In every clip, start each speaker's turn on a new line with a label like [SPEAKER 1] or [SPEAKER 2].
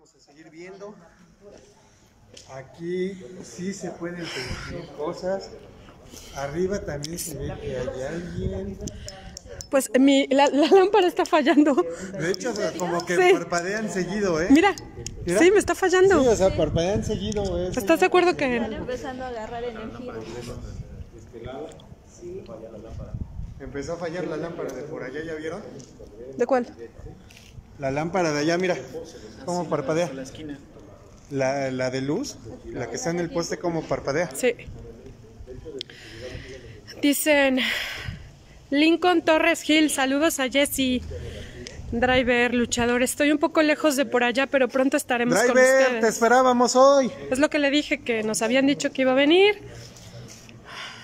[SPEAKER 1] vamos a seguir viendo. Aquí sí se pueden percibir cosas. Arriba también se ve que hay alguien.
[SPEAKER 2] Pues mi, la, la lámpara está fallando.
[SPEAKER 1] De hecho, como que
[SPEAKER 2] Sí.
[SPEAKER 1] parpadean seguido, ¿eh?
[SPEAKER 2] Mira,
[SPEAKER 1] Mira.
[SPEAKER 2] sí, me está
[SPEAKER 1] Sí,
[SPEAKER 2] fallando.
[SPEAKER 1] o sea, parpadean seguido, ¿eh?
[SPEAKER 2] ¿Estás de acuerdo que
[SPEAKER 3] empezando a agarrar energía.
[SPEAKER 1] Empezó a fallar la lámpara de por allá, ¿ya vieron?
[SPEAKER 2] de cuál?
[SPEAKER 1] La lámpara de allá, mira, cómo parpadea. La, la de luz, la que está en el poste, cómo parpadea.
[SPEAKER 2] Sí. Dicen Lincoln Torres Gil, saludos a Jesse. Driver, luchador, estoy un poco lejos de por allá, pero pronto estaremos con
[SPEAKER 1] Driver, te
[SPEAKER 2] ustedes.
[SPEAKER 1] esperábamos hoy.
[SPEAKER 2] Es lo que le dije, que nos habían dicho que iba a venir.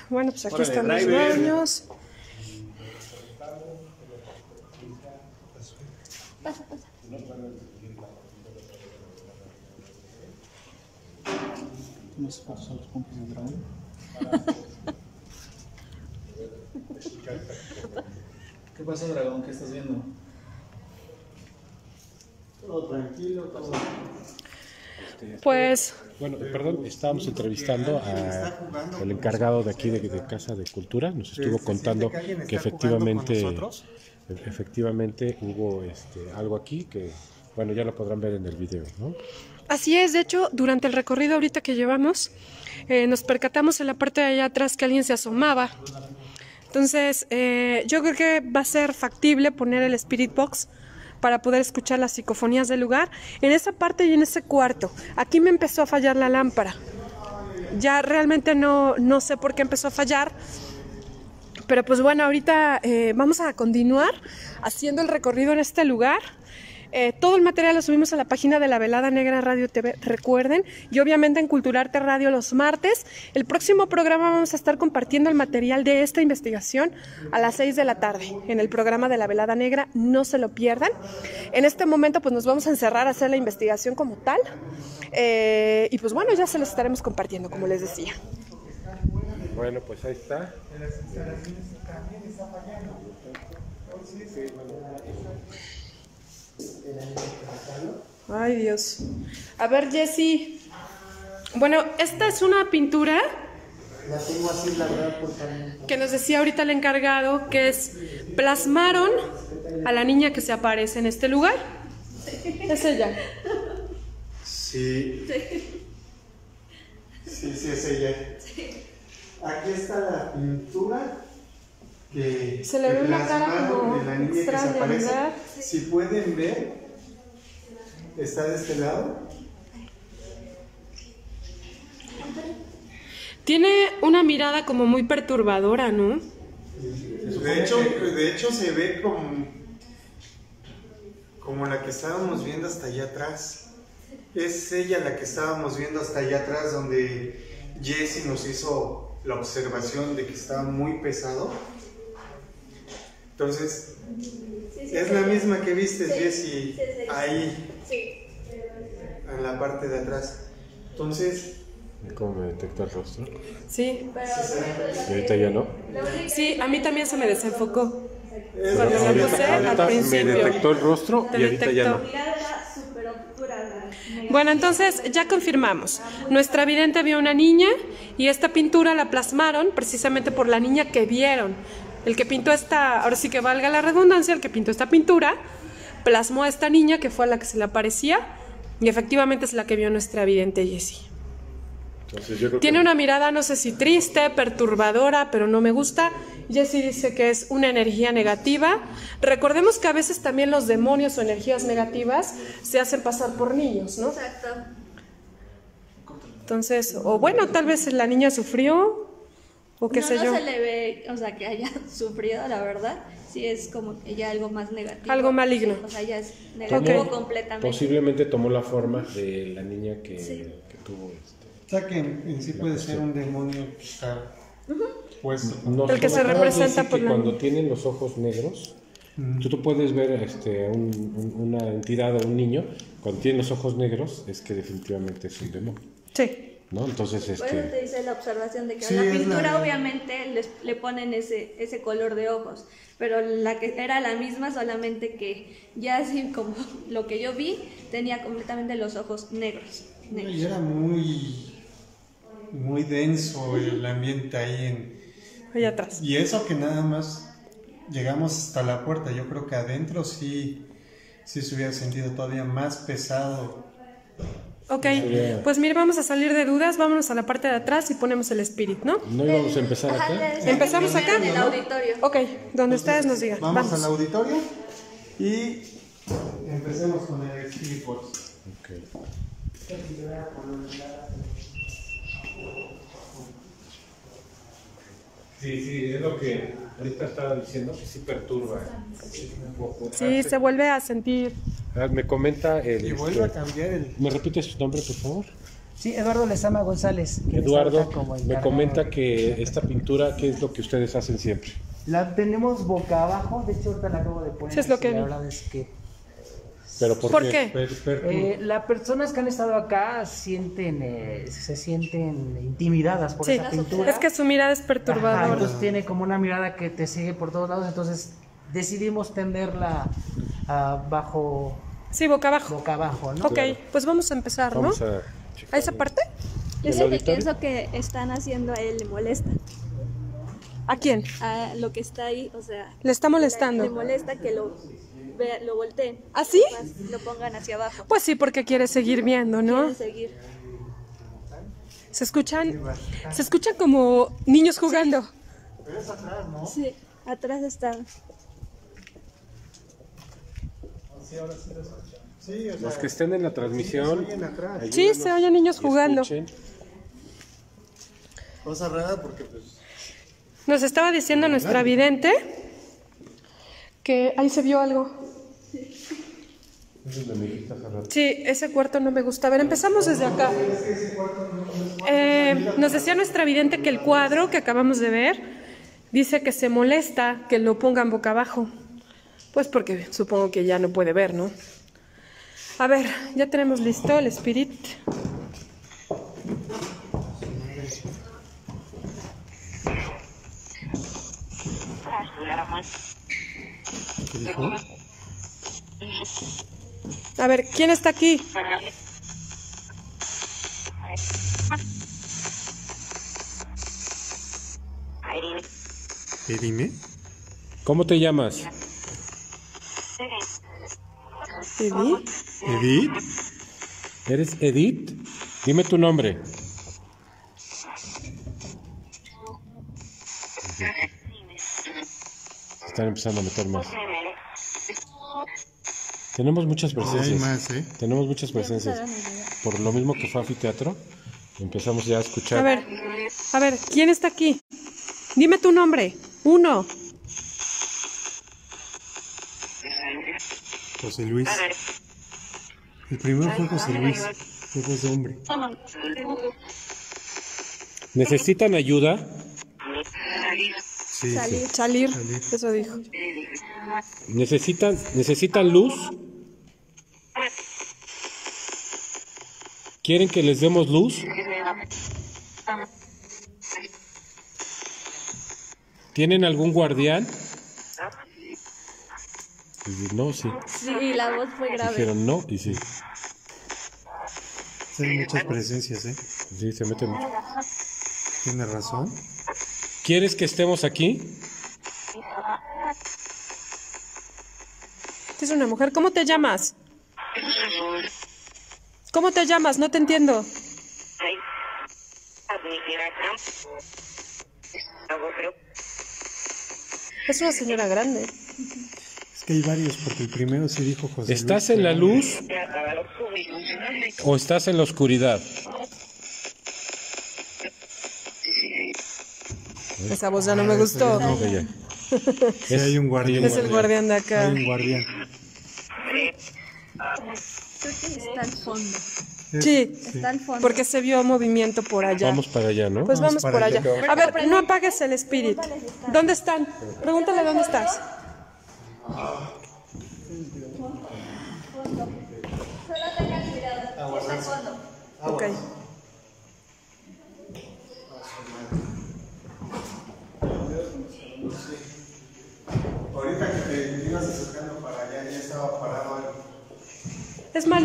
[SPEAKER 2] Bueno, pues aquí están los baños.
[SPEAKER 4] ¿Qué pasa, dragón? ¿Qué estás viendo?
[SPEAKER 1] Todo tranquilo, todo.
[SPEAKER 2] Pues
[SPEAKER 5] Bueno, perdón, estábamos entrevistando al encargado de aquí de, de Casa de Cultura. Nos estuvo contando
[SPEAKER 1] que
[SPEAKER 5] efectivamente, e- efectivamente hubo este, algo aquí que, bueno, ya lo podrán ver en el video, ¿no?
[SPEAKER 2] Así es, de hecho, durante el recorrido ahorita que llevamos, eh, nos percatamos en la parte de allá atrás que alguien se asomaba. Entonces, eh, yo creo que va a ser factible poner el Spirit Box para poder escuchar las psicofonías del lugar en esa parte y en ese cuarto. Aquí me empezó a fallar la lámpara. Ya realmente no, no sé por qué empezó a fallar. Pero pues bueno, ahorita eh, vamos a continuar haciendo el recorrido en este lugar. Eh, todo el material lo subimos a la página de la Velada Negra Radio TV, recuerden, y obviamente en Culturarte Radio los martes. El próximo programa vamos a estar compartiendo el material de esta investigación a las 6 de la tarde en el programa de la Velada Negra, no se lo pierdan. En este momento pues nos vamos a encerrar a hacer la investigación como tal, Eh, y pues bueno, ya se los estaremos compartiendo, como les decía.
[SPEAKER 5] Bueno, pues ahí está.
[SPEAKER 2] Ay, Dios. A ver, Jessy. Bueno, esta es una pintura
[SPEAKER 1] La tengo así, la verdad, por favor.
[SPEAKER 2] que nos decía ahorita el encargado, que es plasmaron a la niña que se aparece en este lugar. Es ella.
[SPEAKER 1] Sí. Sí, sí, es ella. Aquí está la pintura que
[SPEAKER 2] Se le ve una cara como
[SPEAKER 1] de la niña que se
[SPEAKER 2] extraña,
[SPEAKER 1] aparece.
[SPEAKER 2] ¿verdad?
[SPEAKER 1] Si pueden ver, está de este lado.
[SPEAKER 2] Tiene una mirada como muy perturbadora, ¿no?
[SPEAKER 1] De hecho, de hecho se ve como, como la que estábamos viendo hasta allá atrás. Es ella la que estábamos viendo hasta allá atrás, donde Jesse nos hizo la observación de que estaba muy pesado. Entonces, es la misma que viste, Jesse, ahí, en la parte de atrás. Entonces,
[SPEAKER 5] ¿Cómo me detectó el rostro?
[SPEAKER 2] Sí.
[SPEAKER 5] Y ahorita ya no.
[SPEAKER 2] Sí, a mí también se me desenfocó.
[SPEAKER 1] es
[SPEAKER 2] Cuando puse al
[SPEAKER 5] Ahorita me
[SPEAKER 2] principio.
[SPEAKER 5] detectó el rostro y ahorita ya no.
[SPEAKER 2] detectó.
[SPEAKER 3] Súper oscura.
[SPEAKER 2] Bueno, entonces ya confirmamos. Nuestra vidente vio una niña y esta pintura la plasmaron precisamente por la niña que vieron. El que pintó esta, ahora sí que valga la redundancia, el que pintó esta pintura, plasmó a esta niña que fue a la que se le aparecía y efectivamente es la que vio nuestra vidente Jessie. Tiene
[SPEAKER 5] que
[SPEAKER 2] una mirada, no sé si triste, perturbadora, pero no me gusta. Jessie dice que es una energía negativa. Recordemos que a veces también los demonios o energías negativas se hacen pasar por niños, ¿no?
[SPEAKER 3] Exacto.
[SPEAKER 2] Entonces, o bueno, tal vez la niña sufrió, o qué
[SPEAKER 3] no,
[SPEAKER 2] sé
[SPEAKER 3] no
[SPEAKER 2] yo.
[SPEAKER 3] se le ve, o sea, que haya sufrido, la verdad. Sí, es como que ya algo más negativo.
[SPEAKER 2] Algo maligno.
[SPEAKER 3] Sí, o sea, ya es negativo
[SPEAKER 2] Ok.
[SPEAKER 3] completamente.
[SPEAKER 5] posiblemente tomó la forma de la niña que, que tuvo este.
[SPEAKER 1] O sea que en, sí puede ser un demonio que está puesto.
[SPEAKER 5] No
[SPEAKER 2] El que se representa por la-
[SPEAKER 5] cuando tienen los ojos negros, tú, tú puedes ver este, un- un- una entidad o un niño, cuando tiene los ojos negros, es que definitivamente es un demonio.
[SPEAKER 2] Sí.
[SPEAKER 5] ¿No? Entonces,
[SPEAKER 3] Por eso
[SPEAKER 5] este,
[SPEAKER 3] te dice la observación de que
[SPEAKER 1] Sí,
[SPEAKER 3] a la
[SPEAKER 1] es la-
[SPEAKER 3] pintura obviamente les- le ponen ese, ese color de ojos, pero la que era la misma, solamente que ya así como lo que yo vi, tenía completamente los ojos negros. negros.
[SPEAKER 1] Y era muy, muy denso el ambiente ahí. En,
[SPEAKER 2] Allá atrás.
[SPEAKER 1] y eso que nada más llegamos hasta la puerta. Yo creo que adentro sí, sí se hubiera sentido todavía más pesado.
[SPEAKER 2] Ok, pues mire, vamos a salir de dudas, vámonos a la parte de atrás y ponemos el spirit, ¿no?
[SPEAKER 5] ¿no íbamos a empezar acá?
[SPEAKER 2] ¿Empezamos acá?
[SPEAKER 3] En el auditorio.
[SPEAKER 2] Ok, donde ustedes nos digan.
[SPEAKER 1] Vamos,
[SPEAKER 2] Vamos.
[SPEAKER 1] al auditorio y empecemos con el Spirit Box.
[SPEAKER 5] Ok. Sí, sí, es lo que ahorita estaba diciendo, que sí perturba. un poco.
[SPEAKER 2] Sí, se vuelve a sentir.
[SPEAKER 5] Ah, Me comenta el...
[SPEAKER 1] Y vuelve a cambiar el...
[SPEAKER 5] ¿Me repites su nombre, por favor?
[SPEAKER 6] Sí, Eduardo Lezama González.
[SPEAKER 5] Eduardo,
[SPEAKER 6] como
[SPEAKER 5] me comenta que esta pintura, ¿qué es lo que ustedes hacen siempre?
[SPEAKER 6] La tenemos boca abajo, de hecho ahorita la acabo de poner.
[SPEAKER 2] Sí, es lo que
[SPEAKER 6] La verdad es que
[SPEAKER 5] ¿Pero por,
[SPEAKER 2] ¿Por
[SPEAKER 5] qué?
[SPEAKER 2] qué?
[SPEAKER 6] Eh, las personas que han estado acá sienten, eh, se sienten intimidadas por
[SPEAKER 2] Sí,
[SPEAKER 6] esa pintura.
[SPEAKER 2] es que su mirada es
[SPEAKER 6] Ajá,
[SPEAKER 2] perturbadora.
[SPEAKER 6] entonces tiene como una mirada que te sigue por todos lados, entonces decidimos tenderla ah, bajo,
[SPEAKER 2] Sí, boca abajo.
[SPEAKER 6] boca abajo, ¿no?
[SPEAKER 2] Ok, pues vamos a empezar, ¿no?
[SPEAKER 5] Vamos a...
[SPEAKER 2] ¿A esa parte?
[SPEAKER 3] Yo
[SPEAKER 5] ¿El
[SPEAKER 3] sé que están haciendo a él le molesta.
[SPEAKER 2] ¿A quién?
[SPEAKER 3] A lo que está ahí, o sea,
[SPEAKER 2] Le está
[SPEAKER 3] le
[SPEAKER 2] molestando.
[SPEAKER 3] molesta que lo, vea- lo volteen.
[SPEAKER 2] ¿Ah, sí?
[SPEAKER 3] Más Lo pongan hacia abajo.
[SPEAKER 2] Pues sí, porque quiere seguir viendo, ¿no?
[SPEAKER 3] Quieren seguir.
[SPEAKER 2] Se escuchan, se escuchan como niños jugando.
[SPEAKER 3] Sí, atrás está.
[SPEAKER 1] Sí, o sea,
[SPEAKER 5] Los que estén en la transmisión,
[SPEAKER 1] oyen atrás.
[SPEAKER 2] Sí, se oyen niños jugando.
[SPEAKER 1] Cosa rara porque pues...
[SPEAKER 2] Nos estaba diciendo nuestra vidente que ahí se vio algo. Sí, ese cuarto no me gusta. A ver, empezamos desde acá. Eh, nos decía nuestra vidente que el cuadro que acabamos de ver dice que se molesta que lo pongan boca abajo. Pues porque supongo que ya no puede ver, ¿no? A ver, ya tenemos listo el spirit. A ver, ¿quién está aquí?
[SPEAKER 1] ¿Y dime?
[SPEAKER 5] ¿Cómo te llamas?
[SPEAKER 2] Edith.
[SPEAKER 1] ¿Edith?
[SPEAKER 5] ¿Eres Edith? Dime tu nombre. Están empezando a meter más. Tenemos muchas
[SPEAKER 1] hay
[SPEAKER 5] presencias.
[SPEAKER 1] más, ¿eh?
[SPEAKER 5] Tenemos muchas presencias. Por lo mismo que fue anfiteatro, empezamos ya a escuchar.
[SPEAKER 2] A ver, a ver, ¿quién está aquí? Dime tu nombre. Uno.
[SPEAKER 1] José Luis. El primero fue José Luis. Fue de hombre.
[SPEAKER 5] ¿Necesitan ayuda?
[SPEAKER 1] Sí, sí.
[SPEAKER 2] Salir. Eso dijo.
[SPEAKER 5] ¿Necesitan, ¿Necesitan luz? ¿Quieren que les demos luz? ¿Tienen algún guardián? Y No, sí.
[SPEAKER 3] Sí, la voz fue grave.
[SPEAKER 5] Dijeron no y sí.
[SPEAKER 1] Sí, Hay muchas presencias, ¿eh?
[SPEAKER 5] Sí, se mete mucho.
[SPEAKER 1] Tiene razón.
[SPEAKER 5] ¿Quieres que estemos aquí?
[SPEAKER 2] Es una mujer. ¿Cómo te llamas? ¿Cómo te llamas? No te entiendo. Es una señora grande.
[SPEAKER 1] Es que hay varios, porque el primero sí dijo José
[SPEAKER 5] ¿Estás
[SPEAKER 1] Luis.
[SPEAKER 5] en la luz o estás en la oscuridad?
[SPEAKER 2] Esa voz ya no me gustó.
[SPEAKER 5] No, ya.
[SPEAKER 1] Sí, hay un guardián.
[SPEAKER 2] Es el guardián de acá.
[SPEAKER 1] Hay un guardián.
[SPEAKER 3] Está al fondo.
[SPEAKER 2] Sí,
[SPEAKER 3] Está al fondo.
[SPEAKER 2] porque se vio movimiento por allá.
[SPEAKER 5] Vamos para allá, ¿no?
[SPEAKER 2] Pues vamos
[SPEAKER 1] para
[SPEAKER 2] por allá.
[SPEAKER 1] allá.
[SPEAKER 2] A ver, no apagues el espíritu. ¿Dónde están? Pregúntale dónde estás. Ok.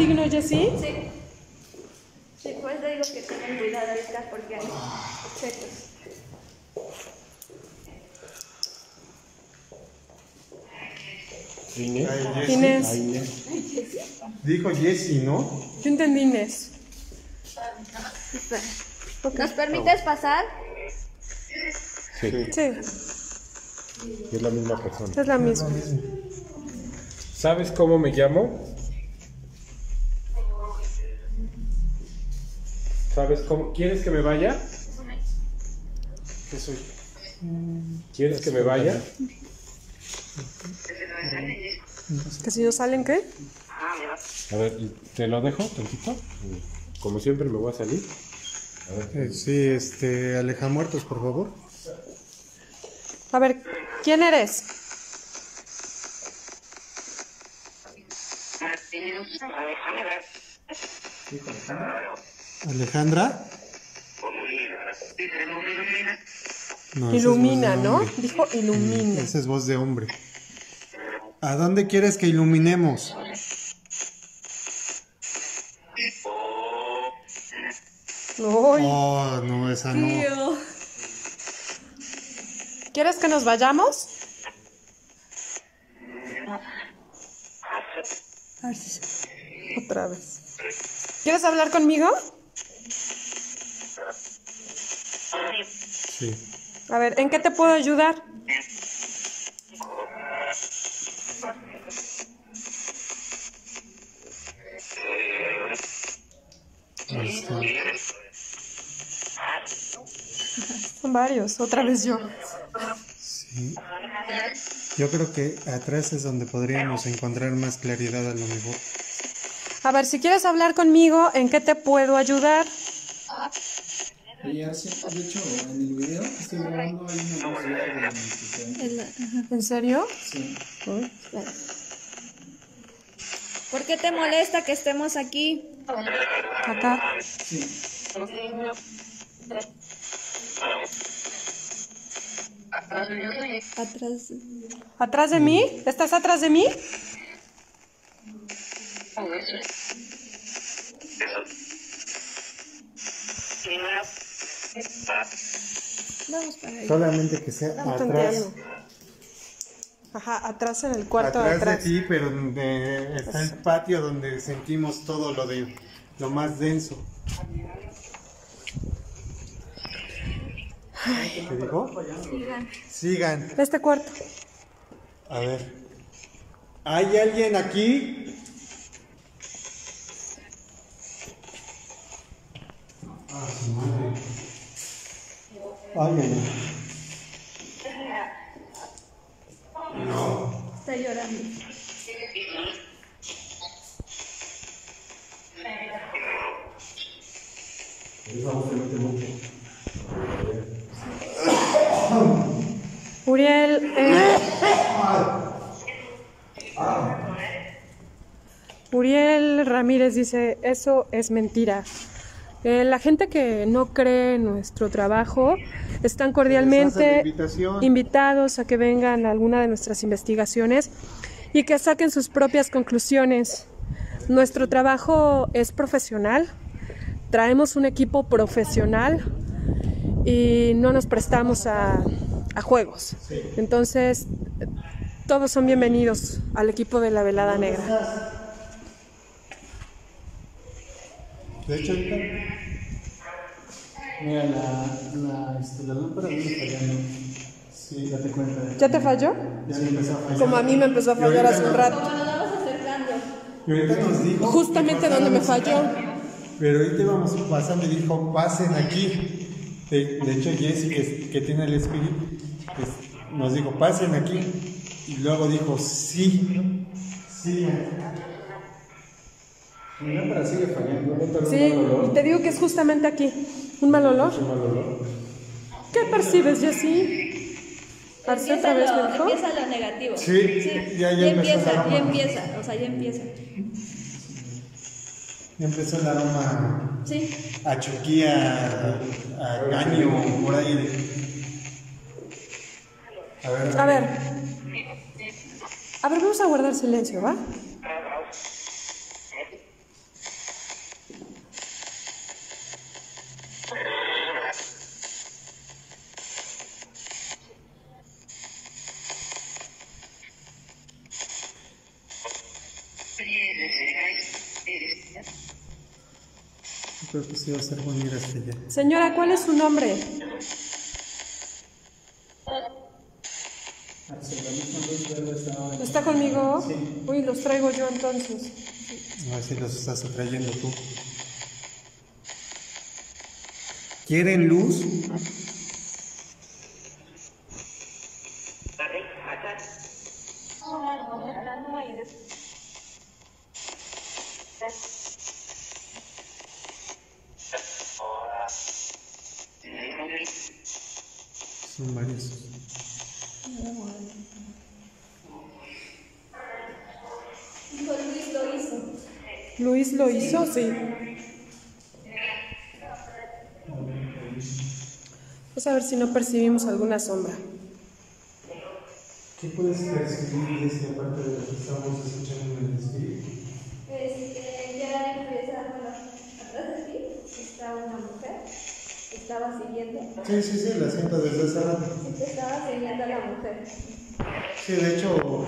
[SPEAKER 2] Maligno, Jessy?
[SPEAKER 3] Sí. Sí, pues le digo que tengan cuidado ahorita porque hay objetos.
[SPEAKER 5] Inés.
[SPEAKER 1] Ay.
[SPEAKER 2] Inés.
[SPEAKER 5] Inés.
[SPEAKER 1] Dijo Jessy, ¿no?
[SPEAKER 2] Yo entendí Inés.
[SPEAKER 3] ¿Nos permites pasar?
[SPEAKER 5] Sí,
[SPEAKER 2] Sí,
[SPEAKER 5] es la misma persona.
[SPEAKER 2] es la misma.
[SPEAKER 5] ¿Sabes cómo me llamo? ¿Sabes cómo? ¿Quieres que me vaya?
[SPEAKER 1] ¿Qué soy?
[SPEAKER 5] ¿Quieres que me vaya?
[SPEAKER 2] ¿Que si no salen qué?
[SPEAKER 5] A ver, ¿te lo dejo tantito? Como siempre me voy a salir.
[SPEAKER 1] Eh, sí, este, aleja muertos, por favor.
[SPEAKER 2] A ver, ¿quién eres?
[SPEAKER 1] Alejandra. No, es de
[SPEAKER 2] Ilumina, ¿no? Dijo ilumina.
[SPEAKER 1] Esa es voz de hombre. ¿A dónde quieres que iluminemos?
[SPEAKER 2] Uy,
[SPEAKER 1] Oh, no, esa no.
[SPEAKER 3] Tío.
[SPEAKER 2] ¿Quieres que nos vayamos? Otra vez. ¿Quieres hablar conmigo?
[SPEAKER 1] Sí.
[SPEAKER 2] A ver, ¿en qué te puedo ayudar?
[SPEAKER 1] Ahí está.
[SPEAKER 2] Son varios, otra vez yo.
[SPEAKER 1] Sí. Yo creo que atrás es donde podríamos encontrar más claridad a lo mejor.
[SPEAKER 2] A ver, si quieres hablar conmigo, ¿en qué te puedo ayudar?
[SPEAKER 4] De hecho, en el video que estoy grabando hay una voz verde en el que
[SPEAKER 3] Es la- ajá,
[SPEAKER 2] ¿En serio?
[SPEAKER 4] Sí.
[SPEAKER 3] ¿Por qué te molesta que estemos aquí?
[SPEAKER 2] Acá.
[SPEAKER 4] Sí.
[SPEAKER 3] Atrás.
[SPEAKER 2] ¿Atrás de mí? ¿Estás atrás de mí?
[SPEAKER 3] Vamos para allá.
[SPEAKER 1] Solamente que sea atrás.
[SPEAKER 2] Ajá, atrás en el cuarto de
[SPEAKER 1] Atrás de
[SPEAKER 2] atrás.
[SPEAKER 1] ti, pero donde está el patio donde sentimos todo lo de lo más denso. ¿Qué dijo? Sigan.
[SPEAKER 2] Este cuarto.
[SPEAKER 1] A ver. ¿Hay alguien aquí? Ah, su madre. Alguien.
[SPEAKER 3] Está llorando.
[SPEAKER 2] Uriel. eh, Uriel Ramírez dice, eso es mentira. Eh, la gente que no cree en nuestro trabajo están cordialmente invitados a que vengan a alguna de nuestras investigaciones y que saquen sus propias conclusiones. Nuestro trabajo es profesional, traemos un equipo profesional y no nos prestamos a, a juegos. Entonces, todos son bienvenidos al equipo de la Velada Negra.
[SPEAKER 1] De hecho, ahorita
[SPEAKER 4] Mira, la, la, este, la lámpara viene fallando. Sí, date cuenta.
[SPEAKER 2] ¿Ya te falló?
[SPEAKER 4] Ya me empezó a fallar.
[SPEAKER 2] Como a mí me empezó a fallar hace un rato.
[SPEAKER 3] Como nos vamos acercando.
[SPEAKER 1] y ahorita nos dijo.
[SPEAKER 2] Justamente donde me falló.
[SPEAKER 1] Pero ahorita íbamos pasando y dijo, pasen aquí. De, de hecho, Jesse, que, que tiene el espíritu, pues, nos dijo, pasen aquí. Y luego dijo, sí. Sí.
[SPEAKER 4] Mi lámpara sigue fallando. ¿no?
[SPEAKER 2] Sí,
[SPEAKER 4] un mal olor.
[SPEAKER 2] y te digo que es justamente aquí. ¿Un mal olor?
[SPEAKER 4] Un mal olor.
[SPEAKER 2] ¿Qué percibes, Jessy? Arce otra vez
[SPEAKER 3] Empieza
[SPEAKER 2] me
[SPEAKER 3] lo,
[SPEAKER 2] dijo.
[SPEAKER 3] empieza lo negativo.
[SPEAKER 1] Sí, ya- ya empezó
[SPEAKER 3] empieza, ya empieza. O sea, ya empieza.
[SPEAKER 1] Y empezó el aroma
[SPEAKER 3] Sí.
[SPEAKER 1] a chuquía, a caño, por ahí. A ver.
[SPEAKER 2] A ver. A ver, vamos a guardar silencio, ¿va? Señora, ¿cuál es su nombre? ¿Está conmigo? Uy, los traigo yo entonces.
[SPEAKER 1] A ver si los estás atrayendo tú. ¿Quieren luz?
[SPEAKER 2] Si no percibimos alguna sombra.
[SPEAKER 1] ¿Qué puedes percibir desde aparte de lo que estamos escuchando en el espíritu?
[SPEAKER 3] Este, ya empieza, bueno, atrás de ti está una mujer, estaba siguiendo,
[SPEAKER 1] Sí, sí, sí, la siento desde hace rato.
[SPEAKER 3] estaba siguiendo a la mujer.
[SPEAKER 1] Sí, de hecho,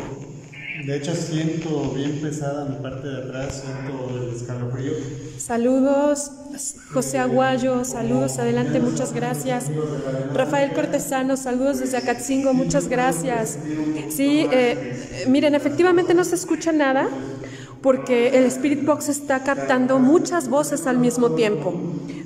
[SPEAKER 1] de hecho siento bien pesada mi parte de atrás, siento el escalofrío.
[SPEAKER 2] Saludos, José Aguayo, saludos, adelante, muchas gracias. Rafael Cortesano, saludos desde Acatzingo, muchas gracias. Sí, eh, miren, efectivamente no se escucha nada porque el Spirit Box está captando muchas voces al mismo tiempo.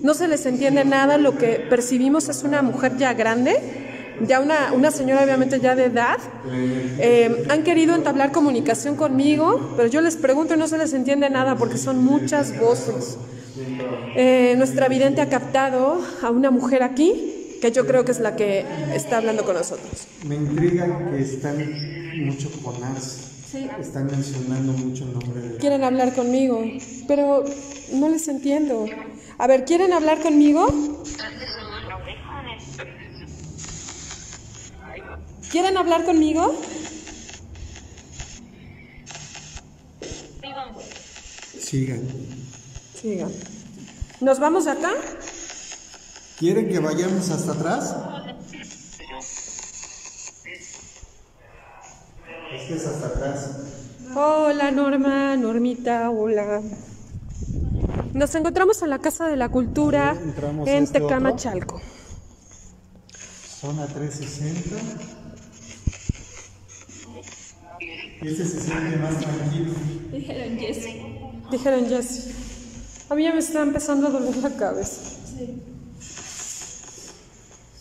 [SPEAKER 2] No se les entiende nada, lo que percibimos es una mujer ya grande, ya una, una señora obviamente ya de edad. Eh, han querido entablar comunicación conmigo, pero yo les pregunto y no se les entiende nada porque son muchas voces. Eh, nuestra vidente ha captado a una mujer aquí, que yo creo que es la que está hablando con nosotros.
[SPEAKER 1] Me intriga que están mucho con Ars. Están mencionando mucho el nombre de
[SPEAKER 2] Quieren hablar conmigo, pero no les entiendo. A ver, ¿quieren hablar conmigo? ¿Quieren hablar conmigo?
[SPEAKER 1] Sigan.
[SPEAKER 2] Sigan. ¿Nos vamos de acá?
[SPEAKER 1] ¿Quieren que vayamos hasta atrás? Es que es hasta atrás.
[SPEAKER 2] Hola Norma, Normita, hola. Nos encontramos en la Casa de la Cultura en
[SPEAKER 1] este otro.
[SPEAKER 2] Tecamachalco.
[SPEAKER 1] Zona 360. Y este se siente más tranquilo.
[SPEAKER 3] Dijeron yes.
[SPEAKER 2] Dijeron Jesse. A mí ya me está empezando a doler la cabeza.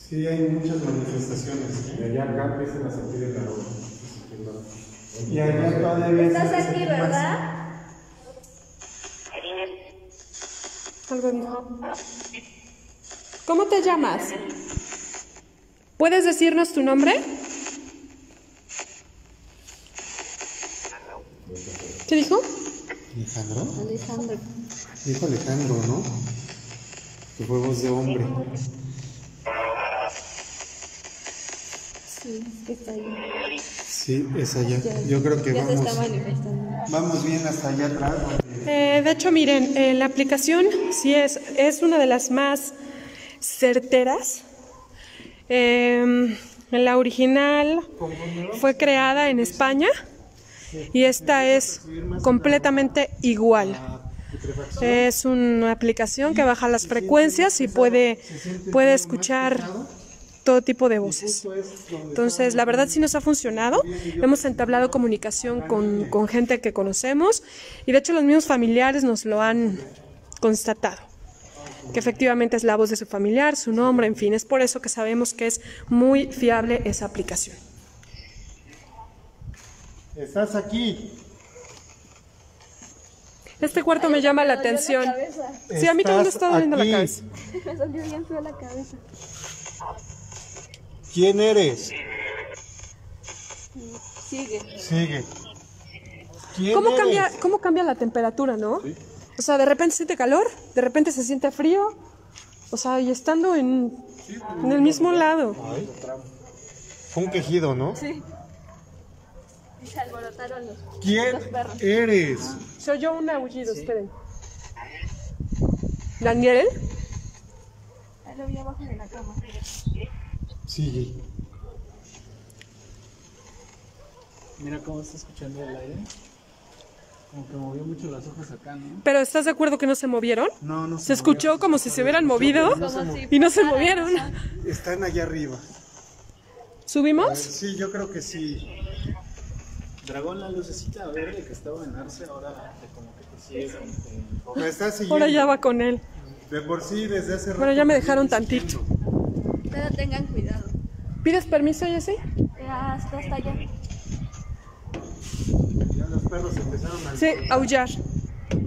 [SPEAKER 1] Sí, hay muchas manifestaciones. ¿eh?
[SPEAKER 5] Y allá acá empiezan a sentir el aroma.
[SPEAKER 1] Y allá todavía
[SPEAKER 3] Estás aquí, ¿verdad?
[SPEAKER 2] Algo. ¿Cómo te llamas? ¿Puedes decirnos tu nombre? ¿Qué dijo?
[SPEAKER 1] ¿Alejandro?
[SPEAKER 3] Alejandro.
[SPEAKER 1] Dijo Alejandro, ¿no? Que fue voz de hombre.
[SPEAKER 3] Sí, es que está ahí.
[SPEAKER 1] Sí, es allá. Yo creo que
[SPEAKER 3] Ya se está
[SPEAKER 1] vamos,
[SPEAKER 3] manifestando.
[SPEAKER 1] vamos bien hasta allá atrás.
[SPEAKER 2] Eh, de hecho, miren, eh, la aplicación sí es, es una de las más certeras. Eh, la original fue creada en España y esta es completamente igual. Es una aplicación que baja las frecuencias y puede, puede escuchar todo tipo de voces. Entonces, la verdad sí nos ha funcionado. Hemos entablado comunicación con, con gente que conocemos y de hecho los mismos familiares nos lo han constatado. Que efectivamente es la voz de su familiar, su nombre, en fin. Es por eso que sabemos que es muy fiable esa aplicación.
[SPEAKER 1] Estás aquí.
[SPEAKER 2] Este cuarto me llama la atención. Sí, a mí también me está doliendo la cabeza.
[SPEAKER 3] Me salió bien feo la cabeza.
[SPEAKER 1] ¿Quién eres?
[SPEAKER 3] Sigue.
[SPEAKER 1] Sigue. ¿Quién
[SPEAKER 2] ¿Cómo
[SPEAKER 1] eres?
[SPEAKER 2] cambia, ¿Cómo cambia la temperatura, no? O sea, de repente se siente calor, de repente se siente frío. O sea, y estando en, en el mismo lado.
[SPEAKER 1] Ay. Fue un quejido, ¿no?
[SPEAKER 3] Sí. Se alborotaron los.
[SPEAKER 1] ¿Quién
[SPEAKER 3] Los perros.
[SPEAKER 1] eres?
[SPEAKER 2] Se oyó un aullido, esperen. ¿Daniel?
[SPEAKER 3] Ahí lo vi abajo de la cama.
[SPEAKER 1] Sigue.
[SPEAKER 6] Mira cómo está escuchando el aire.
[SPEAKER 4] Como que movió mucho las hojas acá, ¿no?
[SPEAKER 2] Pero ¿estás de acuerdo que no se movieron?
[SPEAKER 1] No, no
[SPEAKER 2] Se escuchó como si se hubieran movido y no se movieron.
[SPEAKER 1] Están allá arriba.
[SPEAKER 2] ¿Subimos?
[SPEAKER 1] Sí, yo creo que sí.
[SPEAKER 4] Dragón, la lucecita verde que estaba en Arce, ahora te- como que te sigue. como que-
[SPEAKER 1] Me está siguiendo.
[SPEAKER 2] Ahora ya va con él.
[SPEAKER 1] De por sí, desde hace rato.
[SPEAKER 2] Bueno, ya me dejaron tantito.
[SPEAKER 3] Pero tengan cuidado.
[SPEAKER 2] ¿Pides permiso, Jessy?
[SPEAKER 3] Ya hasta hasta allá.
[SPEAKER 1] Ya los perros empezaron a.
[SPEAKER 2] Sí, aullar.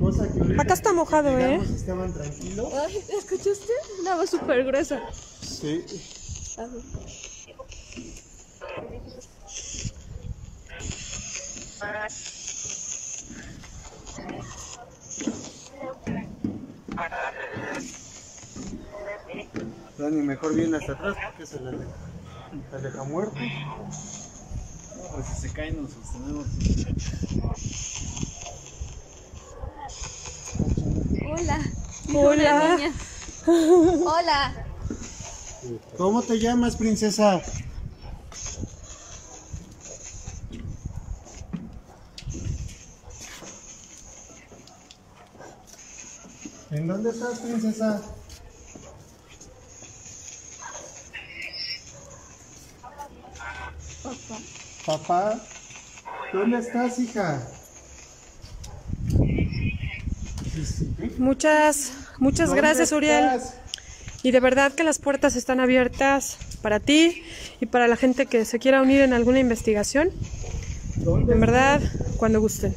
[SPEAKER 1] Cosa que
[SPEAKER 2] Acá está mojado, ¿eh?
[SPEAKER 1] llegamos, Estaban tranquilos.
[SPEAKER 3] Ay, ¿escuchaste? Una voz súper gruesa.
[SPEAKER 1] Sí.
[SPEAKER 3] A ver.
[SPEAKER 1] Dani, mejor viene hasta atrás porque se le aleja, se aleja muerto.
[SPEAKER 4] Pues si se caen nos sostenemos.
[SPEAKER 3] Hola.
[SPEAKER 2] Hola.
[SPEAKER 3] Hola.
[SPEAKER 1] ¿Cómo te llamas, princesa? ¿En dónde estás, princesa?
[SPEAKER 3] Papá.
[SPEAKER 1] Papá, ¿dónde estás, hija?
[SPEAKER 2] Muchas, muchas
[SPEAKER 1] ¿Dónde
[SPEAKER 2] gracias, Uriel.
[SPEAKER 1] estás?
[SPEAKER 2] Y de verdad que las puertas están abiertas para ti y para la gente que se quiera unir en alguna investigación.
[SPEAKER 1] ¿Dónde
[SPEAKER 2] En verdad, cuando gusten.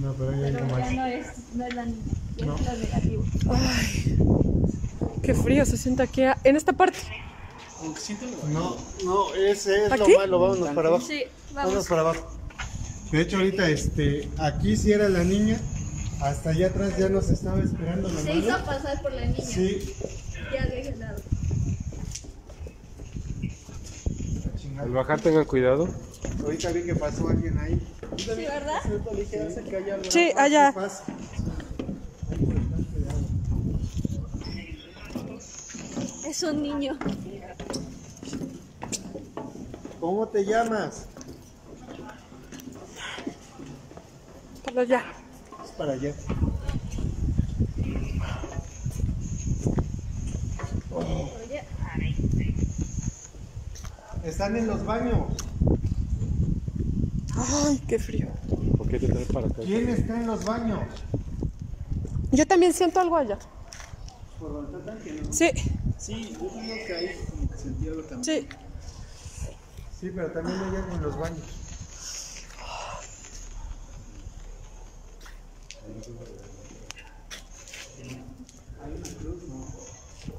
[SPEAKER 1] No, pero hay algo
[SPEAKER 3] Pero ya
[SPEAKER 1] más.
[SPEAKER 3] no es, no es la niña.
[SPEAKER 2] Ay, qué frío se siente aquí a- en esta parte.
[SPEAKER 1] No, no, ese es
[SPEAKER 2] ¿Aquí?
[SPEAKER 1] lo malo. Vámonos para abajo.
[SPEAKER 3] Sí,
[SPEAKER 1] Vámonos
[SPEAKER 3] vamos.
[SPEAKER 1] para abajo. De hecho, ahorita, este, aquí sí era la niña. Hasta allá atrás ya nos estaba esperando la
[SPEAKER 3] Se hizo pasar por la niña.
[SPEAKER 1] Sí.
[SPEAKER 3] Ya de ese lado.
[SPEAKER 5] Al bajar tengan cuidado.
[SPEAKER 1] Ahorita vi que pasó alguien ahí.
[SPEAKER 3] Sí, ¿verdad?
[SPEAKER 2] Sí, allá.
[SPEAKER 1] ¿Qué pasa?
[SPEAKER 3] Es un niño.
[SPEAKER 1] ¿Cómo te llamas?
[SPEAKER 2] Para allá.
[SPEAKER 1] Es para allá.
[SPEAKER 3] Oye,
[SPEAKER 1] Están en los baños.
[SPEAKER 2] Ay, qué frío.
[SPEAKER 5] ¿Por qué te traes para acá?
[SPEAKER 1] ¿Quién está en los baños?
[SPEAKER 2] Yo también siento algo allá. Sí,
[SPEAKER 4] Sí, yo creo que ahí como que sentí algo también.
[SPEAKER 2] sí.
[SPEAKER 1] Sí, pero también hay algo en los baños.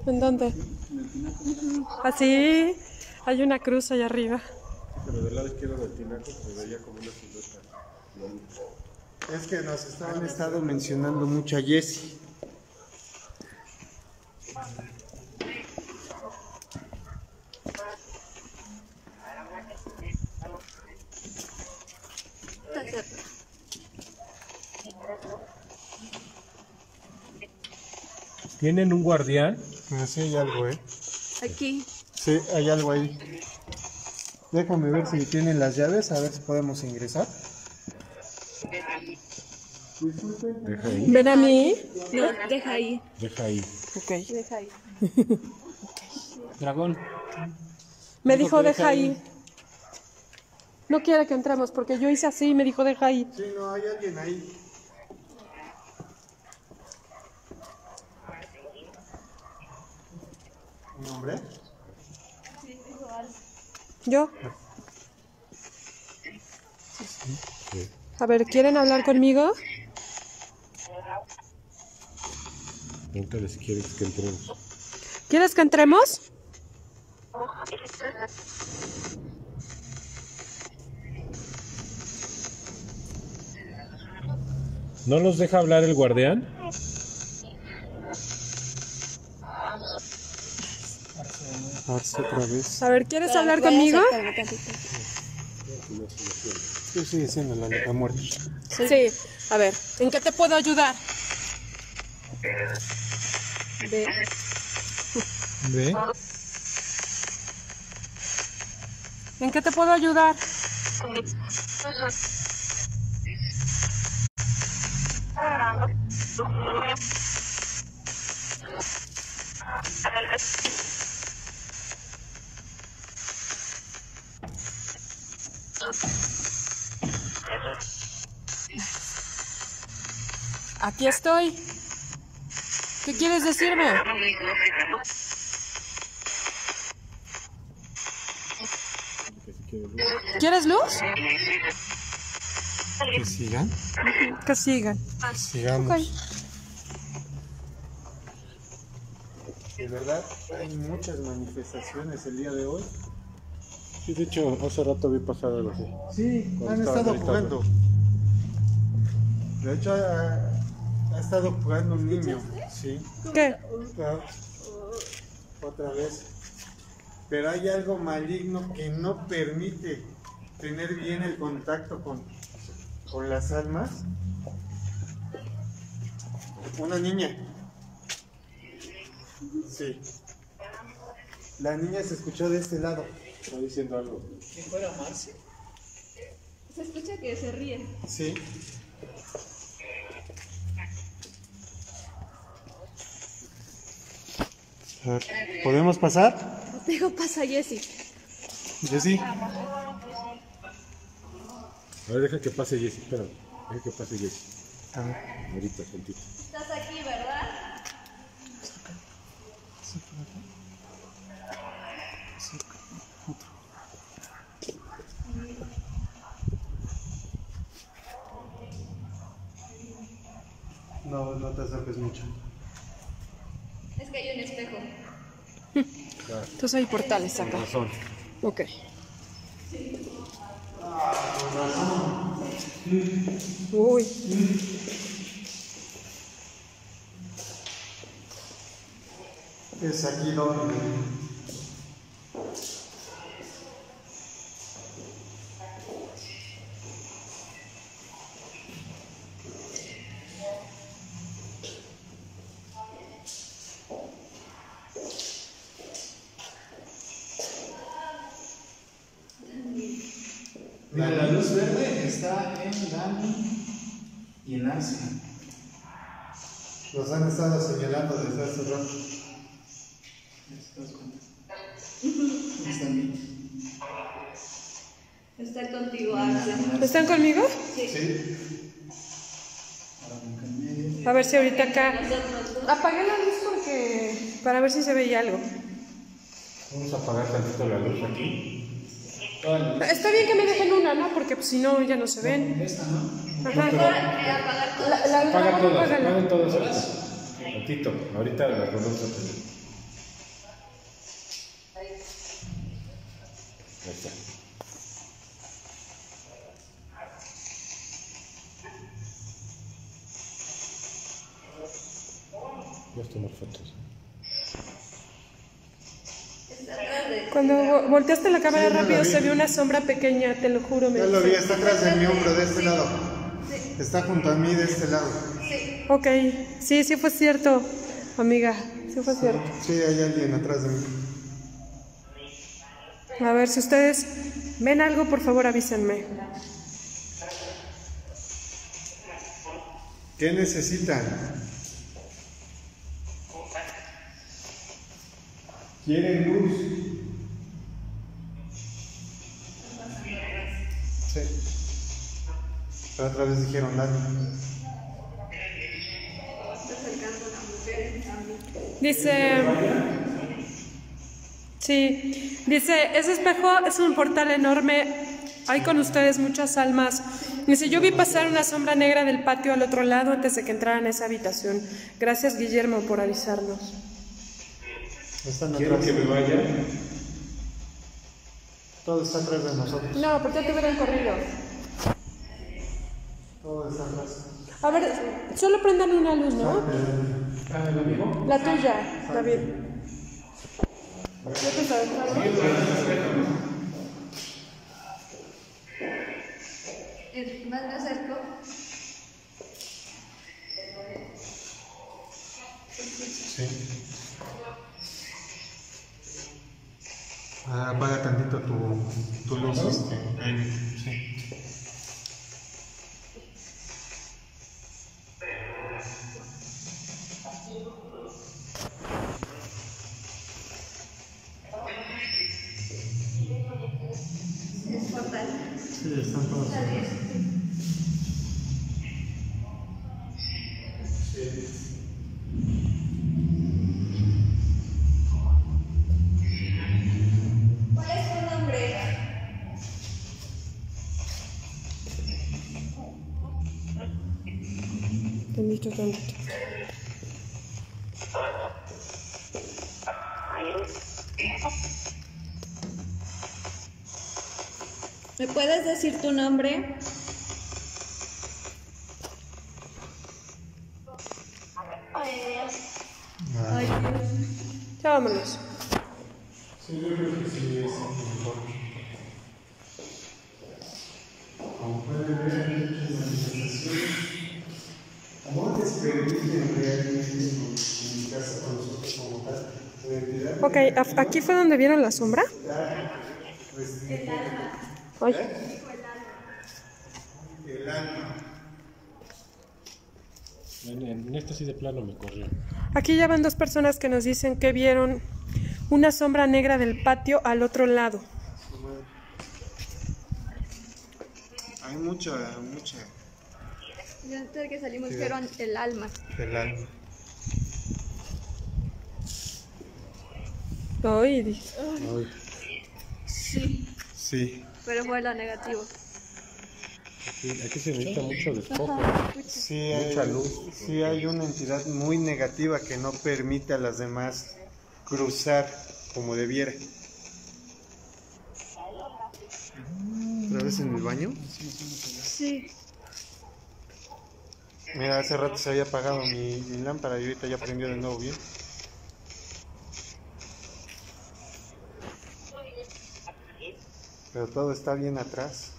[SPEAKER 2] ¿En dónde? Así. Hay una cruz allá arriba.
[SPEAKER 5] Pero del lado izquierdo del tinaco se veía como una silueta.
[SPEAKER 1] Es que nos estaban estado mencionando mucho a Jessie.
[SPEAKER 5] ¿Tienen un guardián?
[SPEAKER 1] Sí, hay algo, ¿eh?
[SPEAKER 3] Aquí.
[SPEAKER 1] Sí, hay algo ahí. Déjame ver si tienen las llaves, a ver si podemos ingresar.
[SPEAKER 5] Deja ahí.
[SPEAKER 2] ¿Ven a mí?
[SPEAKER 3] No, deja ahí.
[SPEAKER 5] Deja ahí.
[SPEAKER 2] Ok.
[SPEAKER 3] Deja ahí.
[SPEAKER 4] Dragón.
[SPEAKER 2] Me dijo, deja ahí. No quiere que entremos porque yo hice así y me dijo, deja ahí.
[SPEAKER 1] Sí, no, hay alguien ahí. ¿Un hombre?
[SPEAKER 2] ¿Yo? A ver, ¿quieren hablar conmigo?
[SPEAKER 5] Pregúntale si quieres que entremos.
[SPEAKER 2] ¿Quieres que entremos?
[SPEAKER 5] ¿No los deja hablar el guardián?
[SPEAKER 1] Arce otra vez.
[SPEAKER 2] A ver, ¿quieres hablar conmigo?
[SPEAKER 1] Sí, sigue siendo la la muerte.
[SPEAKER 2] Sí. A ver, ¿en qué te puedo ayudar?
[SPEAKER 3] Ve.
[SPEAKER 1] ¿Ve?
[SPEAKER 2] ¿En qué te puedo ayudar? Aquí estoy. ¿Qué quieres decirme? ¿Quieres luz?
[SPEAKER 1] Que sigan.
[SPEAKER 2] Que sigan.
[SPEAKER 1] Sigamos. De verdad, hay muchas manifestaciones el día de hoy.
[SPEAKER 5] Sí, de hecho, hace rato vi pasar algo así.
[SPEAKER 1] Sí,
[SPEAKER 5] Cuando
[SPEAKER 1] han estado
[SPEAKER 5] gritando.
[SPEAKER 1] jugando. De hecho, ha, estado jugando un niño. Sí.
[SPEAKER 2] ¿Qué?
[SPEAKER 1] Otra, otra vez. Pero hay algo maligno que no permite tener bien el contacto con, con las almas. Una niña. Sí. La niña se escuchó de este lado.
[SPEAKER 5] Está diciendo algo.
[SPEAKER 4] ¿Quién fuera Marcia?
[SPEAKER 3] Se escucha que se ríe.
[SPEAKER 1] Sí. A ver, ¿Podemos pasar?
[SPEAKER 3] Digo, pasa Jessy.
[SPEAKER 1] Jessy.
[SPEAKER 5] A ver, deja que pase Jessy, espérame. Deja que pase Jessy.
[SPEAKER 1] A ver.
[SPEAKER 5] Ahorita, tantito.
[SPEAKER 3] Estás aquí, ¿verdad?
[SPEAKER 1] No, no te acerques mucho.
[SPEAKER 3] Que hay un espejo.
[SPEAKER 2] Entonces hay portales acá.
[SPEAKER 5] Razón.
[SPEAKER 2] Ok. Uy.
[SPEAKER 1] Es aquí donde.
[SPEAKER 4] La, la luz verde está en Dani y en Arce.
[SPEAKER 1] Estado señalando desde hace rato.
[SPEAKER 3] Está contigo.
[SPEAKER 2] ¿Están conmigo?
[SPEAKER 1] Sí.
[SPEAKER 2] A ver si ahorita acá. Apagué la luz porque. para ver si se veía algo.
[SPEAKER 5] Vamos a apagar tantito la luz aquí.
[SPEAKER 2] Está bien que me dejen una, ¿no? Porque pues, si no, ya no se ven.
[SPEAKER 4] Esta, ¿no?
[SPEAKER 2] Ajá.
[SPEAKER 3] Apagar todo.
[SPEAKER 2] La, la,
[SPEAKER 5] Apaga todas, apaguen todas. Tantito, ahorita las volvemos a prender. Ahí está. Voy a tomar fotos.
[SPEAKER 3] Está atrás de-
[SPEAKER 2] Cuando vo- volteaste la cámara
[SPEAKER 1] Sí,
[SPEAKER 2] rápido se vio una sombra pequeña, te lo juro. Me
[SPEAKER 1] Ya lo vi, está atrás de mi hombro, de este lado. Está junto a mí, de este lado.
[SPEAKER 2] Ok, sí, sí fue cierto, amiga. Sí fue cierto.
[SPEAKER 1] Sí, hay alguien atrás de mí.
[SPEAKER 2] A ver, si ustedes ven algo, por favor avísenme.
[SPEAKER 1] ¿Qué necesitan? ¿Quieren luz? Sí. Pero otra vez dijeron nada.
[SPEAKER 2] Dice. Sí, dice, ese espejo es un portal enorme. Hay con ustedes muchas almas. Dice, yo vi pasar una sombra negra del patio al otro lado antes de que entraran a esa habitación. Gracias, Guillermo, por avisarnos.
[SPEAKER 1] Están
[SPEAKER 5] ¿Quieren
[SPEAKER 1] atrás.
[SPEAKER 5] que me vaya?
[SPEAKER 1] Todo está atrás de nosotros.
[SPEAKER 2] No, porque ya te hubieran corrido.
[SPEAKER 1] Todo está atrás.
[SPEAKER 2] A ver, solo prendan una luz, ¿no? La tuya, David. ¿Ya te sabes,
[SPEAKER 3] Más me acerco.
[SPEAKER 1] Sí. Ah, apaga tantito tu, tu luz. este, sí.
[SPEAKER 2] ¿Aquí fue donde vieron la sombra? Ay,
[SPEAKER 1] el alma.
[SPEAKER 5] En, en este sí de plano me corrió.
[SPEAKER 2] aquí ya van dos personas que nos dicen que vieron una sombra negra del patio al otro lado.
[SPEAKER 1] Hay mucha, mucha
[SPEAKER 3] Y antes de que salimos dijeron el alma.
[SPEAKER 1] del alma.
[SPEAKER 2] Ay, di-
[SPEAKER 5] Ay,
[SPEAKER 3] Sí,
[SPEAKER 1] Sí,
[SPEAKER 3] pero fue lo negativo.
[SPEAKER 5] aquí, aquí se necesita mucho despojo.
[SPEAKER 1] sí hay,
[SPEAKER 5] Mucha luz.
[SPEAKER 1] sí hay una entidad muy negativa que no permite a las demás cruzar como debiera. ¿Otra vez en el baño?
[SPEAKER 3] Sí.
[SPEAKER 1] Mira, hace rato se había apagado mi, mi lámpara y ahorita ya prendió de nuevo bien. Pero todo está bien atrás.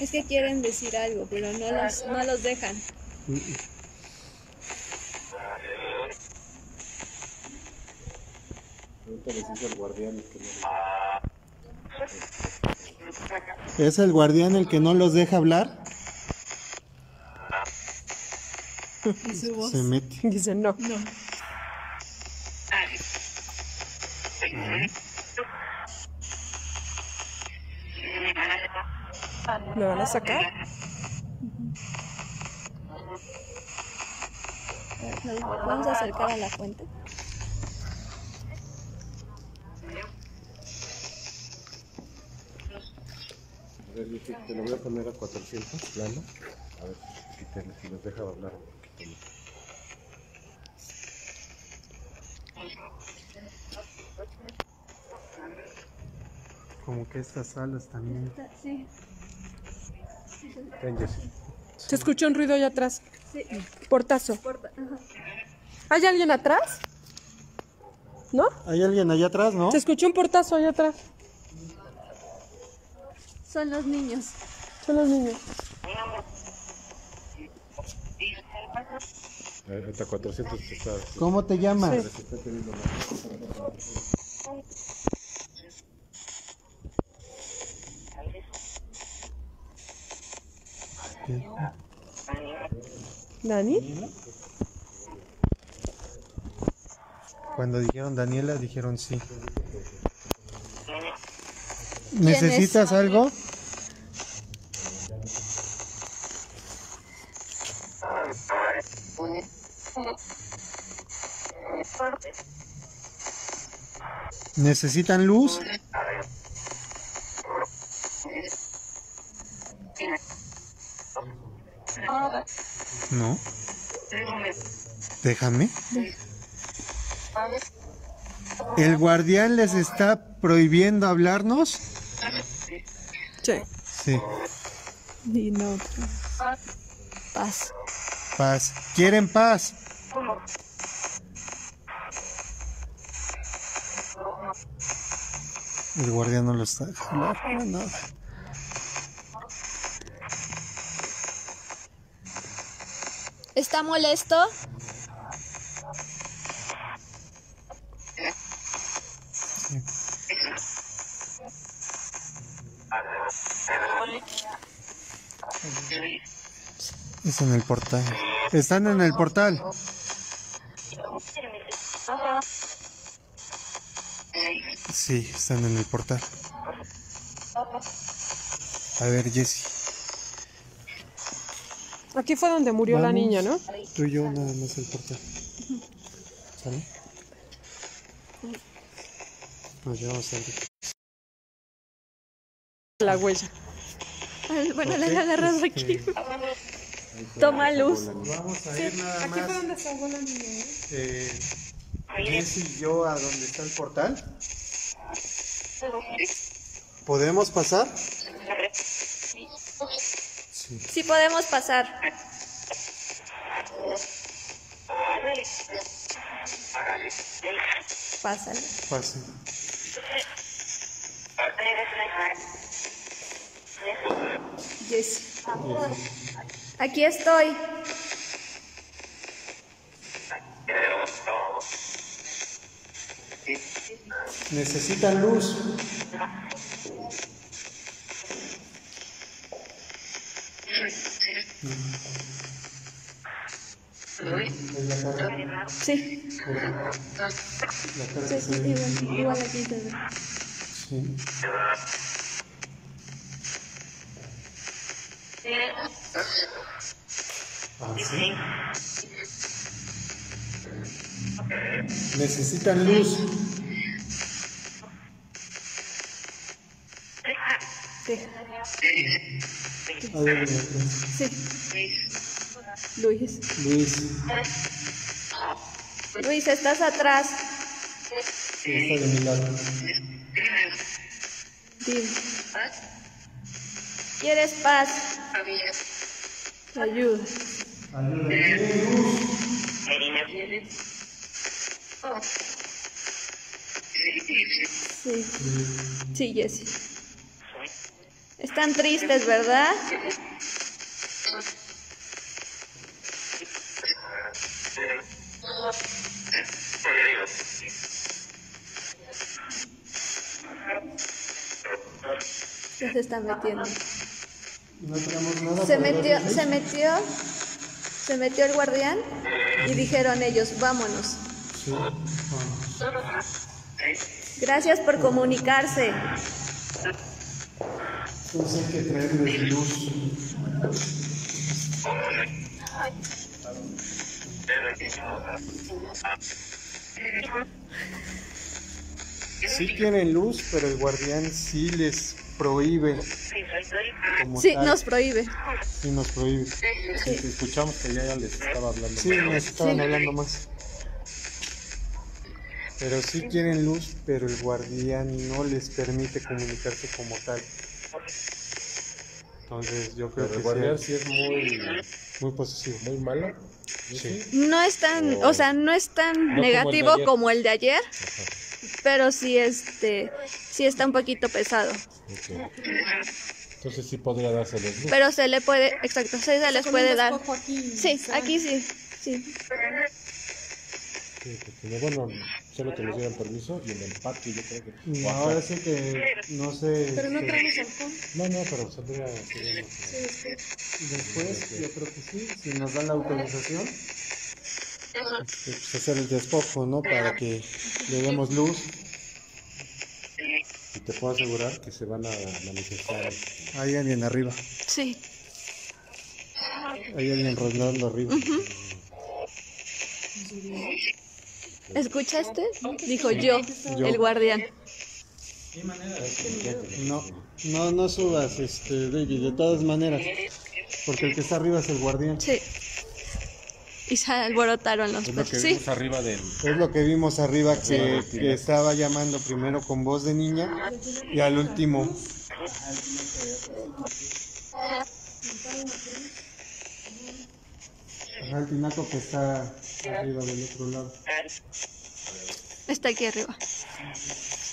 [SPEAKER 3] Es que quieren decir algo, pero no los, no los dejan.
[SPEAKER 5] Ahorita les dice el guardián que no.
[SPEAKER 1] ¿Es el guardián el que no los deja hablar? Se mete.
[SPEAKER 2] dice no. ¿Lo van a sacar?
[SPEAKER 3] Nos vamos a acercar a la fuente.
[SPEAKER 5] A ver, Vicky, te lo voy a poner a 400 plano. A ver si, te- si nos deja hablar un poquito más.
[SPEAKER 1] Como que estas salas también.
[SPEAKER 3] Sí,
[SPEAKER 5] Jessy.
[SPEAKER 2] Se escuchó un ruido allá atrás.
[SPEAKER 3] sí.
[SPEAKER 2] Portazo.
[SPEAKER 3] Porta- ajá.
[SPEAKER 2] ¿Hay alguien atrás? ¿No?
[SPEAKER 1] ¿Hay alguien allá atrás, no?
[SPEAKER 2] Se escuchó un portazo allá atrás.
[SPEAKER 3] Son los niños.
[SPEAKER 2] Son los niños.
[SPEAKER 5] A ver, hasta 400 está.
[SPEAKER 1] ¿Cómo te llamas?
[SPEAKER 5] más.
[SPEAKER 2] ¿Dani?
[SPEAKER 1] Cuando dijeron Daniela, dijeron sí. ¿Necesitas algo? ¿Necesitan luz? No. Déjame. ¿El guardián les está prohibiendo hablarnos?
[SPEAKER 2] Sí.
[SPEAKER 1] Sí.
[SPEAKER 3] Y no. Paz.
[SPEAKER 1] Paz. ¿Quieren paz? El guardián no lo está dejando para nada.
[SPEAKER 3] ¿Está molesto?
[SPEAKER 1] Es en el portal. Están en el portal. Sí, están en el portal. A ver, Jessy.
[SPEAKER 2] Aquí fue donde murió la
[SPEAKER 1] Vamos.
[SPEAKER 2] niña, ¿no?
[SPEAKER 1] Tú y yo nada más el portal. ¿Sale? Nos llevamos al
[SPEAKER 2] La huella.
[SPEAKER 3] Ay, Bueno, la he agarrado
[SPEAKER 1] este,
[SPEAKER 3] aquí. Toma luz.
[SPEAKER 1] Vamos a ir nada
[SPEAKER 2] Aquí fue
[SPEAKER 1] más.
[SPEAKER 2] donde ahogó la niña, ¿eh?
[SPEAKER 1] Eh, Jess y yo a donde está el portal. ¿Podemos pasar? Sí.
[SPEAKER 3] Sí podemos pasar. Pásale.
[SPEAKER 1] Pase.
[SPEAKER 3] Yes. Aquí estoy.
[SPEAKER 1] Necesitan luz.
[SPEAKER 3] Sí. Igual, igual aquí.
[SPEAKER 1] Sí. Ah. Necesitan luz.
[SPEAKER 3] Sí. Sí. Luis.
[SPEAKER 1] Luis,
[SPEAKER 3] Luis, estás atrás.
[SPEAKER 1] sí, está de mi lado.
[SPEAKER 3] Dime. ¿Quieres paz? Te ayudo. Sí. Sí, Jessy. Están tristes, ¿verdad? Ya se están metiendo.
[SPEAKER 1] No tenemos nada.
[SPEAKER 3] Se metió, se metió, se metió el guardián y dijeron ellos, vámonos.
[SPEAKER 1] Sí. Vamos.
[SPEAKER 3] Gracias por comunicarse.
[SPEAKER 1] Entonces hay que traerles luz. Sí tienen luz, pero el guardián sí les prohíbe. Como
[SPEAKER 3] Sí,
[SPEAKER 1] tal.
[SPEAKER 3] nos prohíbe.
[SPEAKER 1] Sí nos prohíbe.
[SPEAKER 5] Sí, escuchamos que ya les estaba hablando.
[SPEAKER 1] Sí, nos estaban hablando más. Pero sí quieren luz, pero el guardián no les permite comunicarse como tal. Entonces yo creo
[SPEAKER 5] Pero el
[SPEAKER 1] que
[SPEAKER 5] guardián
[SPEAKER 1] sí,
[SPEAKER 5] es muy,
[SPEAKER 1] muy posesivo.
[SPEAKER 5] muy malo.
[SPEAKER 1] Sí.
[SPEAKER 3] No es tan, o sea, no es tan
[SPEAKER 5] como el de
[SPEAKER 3] negativo
[SPEAKER 5] ayer.
[SPEAKER 3] como el de ayer, pero sí este, sí está un poquito pesado.
[SPEAKER 5] Entonces sí podría luz.
[SPEAKER 3] Pero se le puede, exacto, sí se les puede dar.
[SPEAKER 2] aquí,
[SPEAKER 3] Sí, aquí sí, sí.
[SPEAKER 5] Sí, porque, bueno, solo que les dieran permiso y el patio yo creo que.
[SPEAKER 1] Y
[SPEAKER 5] o
[SPEAKER 1] ahora sí que no sé.
[SPEAKER 2] Pero no
[SPEAKER 1] este,
[SPEAKER 2] traemos alcohol.
[SPEAKER 5] No, no, pero saldría. sería-
[SPEAKER 2] Sí, después.
[SPEAKER 1] Después, yo creo que sí, si nos dan la autorización, este, pues hacer el despojo, ¿no? Para que le demos luz.
[SPEAKER 5] Y te puedo asegurar que se van a manifestar.
[SPEAKER 1] Hay alguien arriba,
[SPEAKER 3] Sí,
[SPEAKER 1] hay alguien rondando arriba.
[SPEAKER 3] ¿Escuchaste? Dijo yo,
[SPEAKER 1] Yo.
[SPEAKER 3] el guardián.
[SPEAKER 1] No, no, no subas, este, David, de todas maneras, porque el que está arriba es el guardián.
[SPEAKER 3] Sí. Y se alborotaron los
[SPEAKER 5] Es lo que.
[SPEAKER 3] Sí,
[SPEAKER 5] vimos arriba del.
[SPEAKER 1] Es lo que vimos arriba que, que estaba llamando primero con voz de niña y al último. Ajá, el tinaco que está arriba del otro lado.
[SPEAKER 3] está aquí arriba.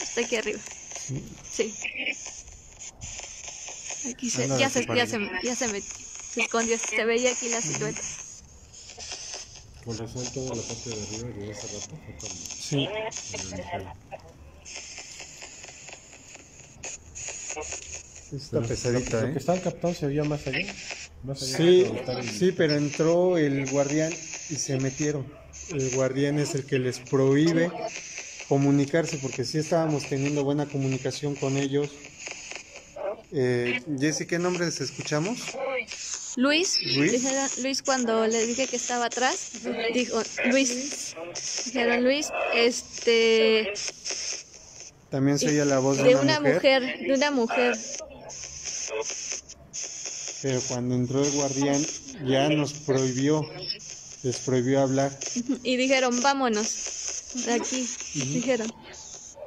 [SPEAKER 3] Está aquí arriba. Sí. Aquí se, ya, se, ya, se, ya se metió. Se escondió, se veía aquí la silueta.
[SPEAKER 5] Con razón toda la parte de arriba de ese rato.
[SPEAKER 1] Sí. Está pesadita,
[SPEAKER 5] Lo
[SPEAKER 1] ¿eh?
[SPEAKER 5] que estaban captando se veía más allá. Más allá
[SPEAKER 1] Sí, sí, pero entró el guardián y se metieron. El guardián es el que les prohíbe comunicarse porque sí estábamos teniendo buena comunicación con ellos. Eh, Jessy, ¿qué nombres escuchamos?
[SPEAKER 3] Luis,
[SPEAKER 1] Luis.
[SPEAKER 3] Luis cuando le dije que estaba atrás, dijo Luis, dijeron Luis, este,
[SPEAKER 1] También se oye la voz de,
[SPEAKER 3] de una mujer, de una mujer,
[SPEAKER 1] Pero cuando entró el guardián ya nos prohibió, les prohibió hablar.
[SPEAKER 3] y dijeron vámonos de aquí, dijeron.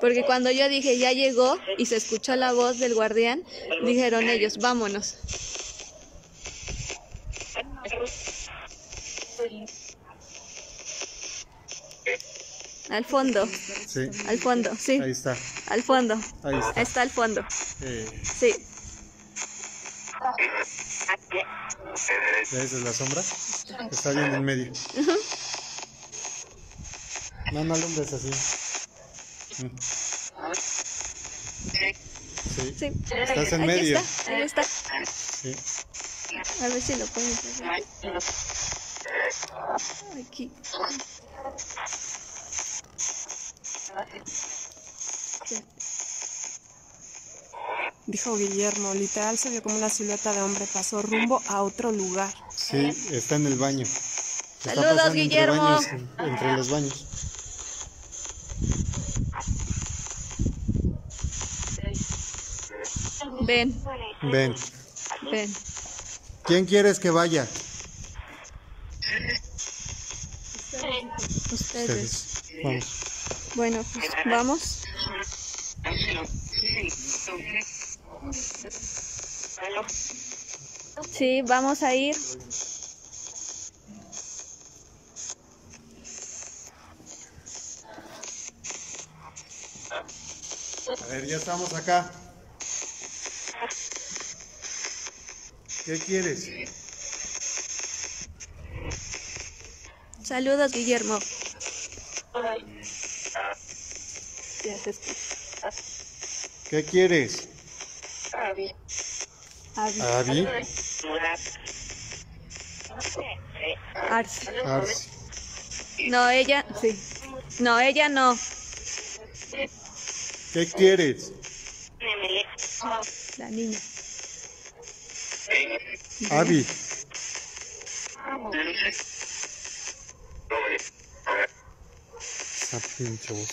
[SPEAKER 3] Porque cuando yo dije ya llegó y se escuchó la voz del guardián, dijeron ellos vámonos. Al fondo,
[SPEAKER 1] Sí,
[SPEAKER 3] al fondo, sí,
[SPEAKER 1] ahí está,
[SPEAKER 3] al fondo.
[SPEAKER 1] ahí está.
[SPEAKER 3] Está al fondo,
[SPEAKER 1] Eh,
[SPEAKER 3] sí.
[SPEAKER 1] ¿Ya esa es la sombra? Está bien en medio. No, no alumbres así. Sí,
[SPEAKER 3] Sí.
[SPEAKER 1] Estás en
[SPEAKER 3] Aquí
[SPEAKER 1] medio.
[SPEAKER 3] está, ahí está.
[SPEAKER 1] sí.
[SPEAKER 3] A ver si lo pueden. Aquí.
[SPEAKER 2] Dijo Guillermo, literal se vio como una silueta de hombre pasó rumbo a otro lugar.
[SPEAKER 1] Sí, está en el baño. Está
[SPEAKER 3] Saludos,
[SPEAKER 1] entre
[SPEAKER 3] Guillermo.
[SPEAKER 1] baños, entre los baños.
[SPEAKER 3] Ven,
[SPEAKER 1] Ven.
[SPEAKER 3] ven.
[SPEAKER 1] ¿Quién quieres que vaya?
[SPEAKER 3] Ustedes.
[SPEAKER 1] Ustedes. Vamos.
[SPEAKER 3] Bueno, pues vamos. Sí, vamos a ir.
[SPEAKER 1] A ver, ya estamos acá. ¿Qué quieres?
[SPEAKER 3] Saludos, Guillermo.
[SPEAKER 1] ¿Qué quieres?
[SPEAKER 3] Avi.
[SPEAKER 1] Avi.
[SPEAKER 3] Arce.
[SPEAKER 1] Arce.
[SPEAKER 3] No, ella, sí. No, ella no.
[SPEAKER 1] ¿Qué quieres?
[SPEAKER 3] La niña.
[SPEAKER 1] Avi. Esa pinche voz.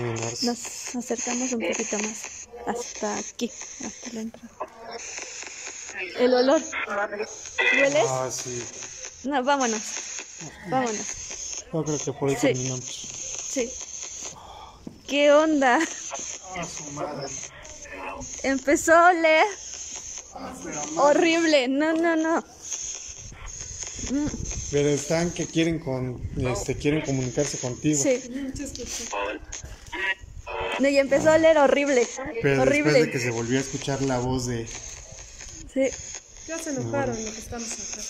[SPEAKER 3] Nos acercamos un poquito más. Hasta aquí, hasta la entrada. El olor. ¿Hueles?
[SPEAKER 1] Ah, sí.
[SPEAKER 3] No, vámonos. Vámonos.
[SPEAKER 1] Yo creo que por ahí
[SPEAKER 3] Sí.
[SPEAKER 1] terminamos.
[SPEAKER 3] Sí. ¿Qué onda?
[SPEAKER 1] Ah, su madre.
[SPEAKER 3] Empezó a oler. Horrible. No, no, no.
[SPEAKER 1] Pero están que quieren con, este, quieren comunicarse contigo.
[SPEAKER 3] Sí. No, y empezó a oler horrible.
[SPEAKER 1] Pero
[SPEAKER 3] horrible.
[SPEAKER 1] después de que se volvió a escuchar la voz de,
[SPEAKER 3] Sí.
[SPEAKER 2] Ya se enojaron lo que estamos acá.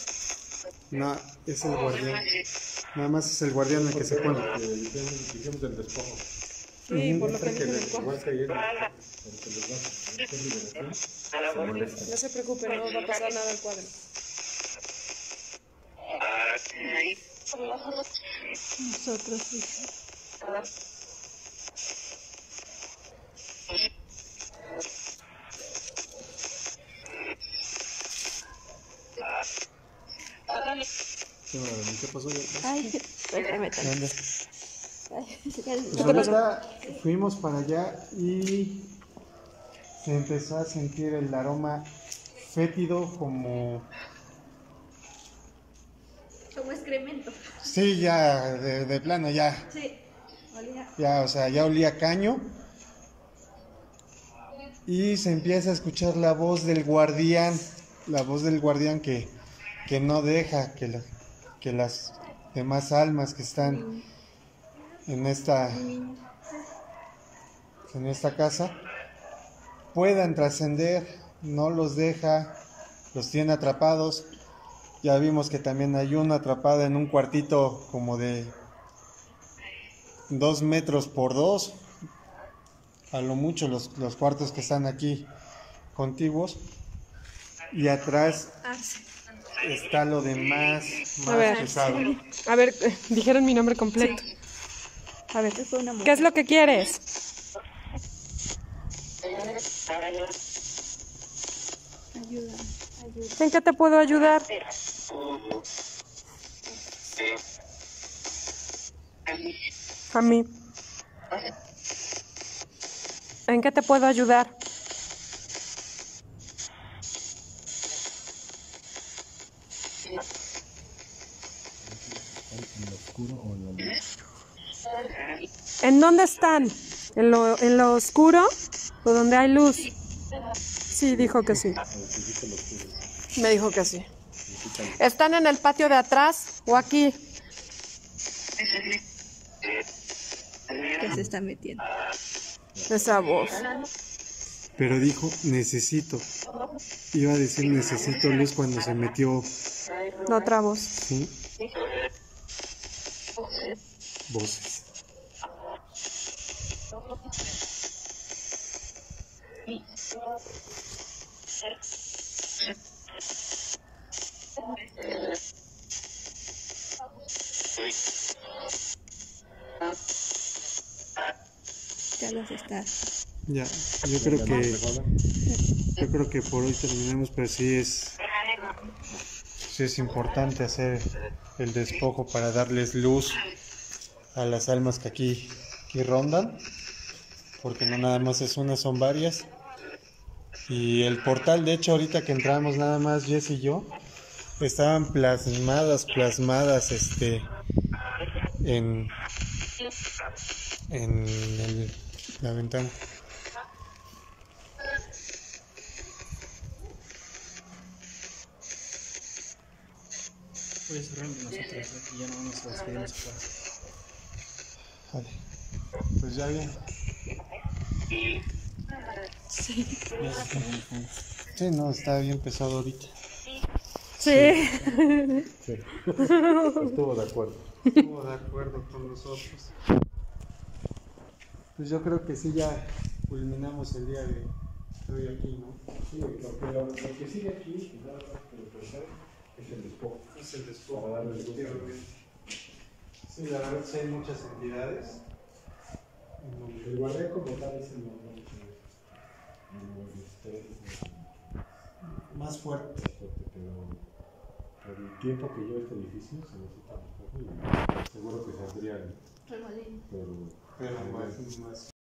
[SPEAKER 1] no, es el guardián. Nada más es el guardián el que se pone.
[SPEAKER 2] Sí, por lo que cuarto. No se preocupe, no va a pasar nada al cuadro.
[SPEAKER 3] Nosotros sí.
[SPEAKER 1] ¿Qué pasó?
[SPEAKER 3] Ay, espérame.
[SPEAKER 1] ¿Dónde? Pues ahorita fuimos para allá y se empezó a sentir el aroma fétido como...
[SPEAKER 3] Como excremento.
[SPEAKER 1] Sí, ya, de, de plano, ya,
[SPEAKER 3] Sí. Olía.
[SPEAKER 1] ya, o sea, ya olía caño. Y se empieza a escuchar la voz del guardián, la voz del guardián que, que no deja que, la- que las demás almas que están en esta, en esta casa puedan trascender, no los deja, los tiene atrapados. Ya vimos que también hay una atrapada en un cuartito como de dos metros por dos, a lo mucho los, los cuartos que están aquí contiguos. Y atrás. Está lo demás
[SPEAKER 2] A
[SPEAKER 1] más
[SPEAKER 2] ver.
[SPEAKER 1] pesado.
[SPEAKER 2] A ver, dijeron mi nombre completo. A ver, ¿qué es lo que quieres?
[SPEAKER 3] Ayuda, ayuda.
[SPEAKER 2] ¿En qué te puedo ayudar? A mí. ¿En qué te puedo ayudar? Dónde están? ¿En lo, ¿En lo oscuro o donde hay luz? Sí, dijo que sí. Me dijo que sí. ¿Están en el patio de atrás o aquí?
[SPEAKER 3] Que se está metiendo.
[SPEAKER 2] Esa voz.
[SPEAKER 1] Pero dijo, necesito. Iba a decir necesito luz cuando se metió.
[SPEAKER 2] La otra voz.
[SPEAKER 1] ¿sí? Voces.
[SPEAKER 3] Ya los está.
[SPEAKER 1] Ya, yo creo que yo creo que por hoy terminemos, pero sí es sí es importante hacer el despojo para darles luz a las almas que aquí, aquí rondan, porque no nada más es una, son varias. Y el portal, de hecho, ahorita que entramos nada más Jess y yo, estaban plasmadas, plasmadas, este, en, en el- la ventana.
[SPEAKER 4] Puedes cerrar nosotros ¿eh? y ya no nos despedimos afuera.
[SPEAKER 1] Vale. Pues ya bien.
[SPEAKER 2] Sí.
[SPEAKER 1] Sí, no, está bien pesado ahorita.
[SPEAKER 2] Sí.
[SPEAKER 5] Estuvo de acuerdo.
[SPEAKER 1] Estuvo de acuerdo con nosotros. Pues yo creo que sí ya culminamos el día de hoy aquí, ¿no?
[SPEAKER 5] Sí, lo que, lo, lo que sigue aquí, nada más que recalcar, es el despojo.
[SPEAKER 1] Es el despojo.
[SPEAKER 5] Para darle.
[SPEAKER 1] Sí, la verdad sí hay muchas entidades.
[SPEAKER 5] El guardia como tal es el
[SPEAKER 1] Más fuerte.
[SPEAKER 5] fuerte, pero por el tiempo que lleva este edificio se necesita despojo y seguro que saldría,
[SPEAKER 3] Remolino.
[SPEAKER 5] pero
[SPEAKER 1] Pero más, más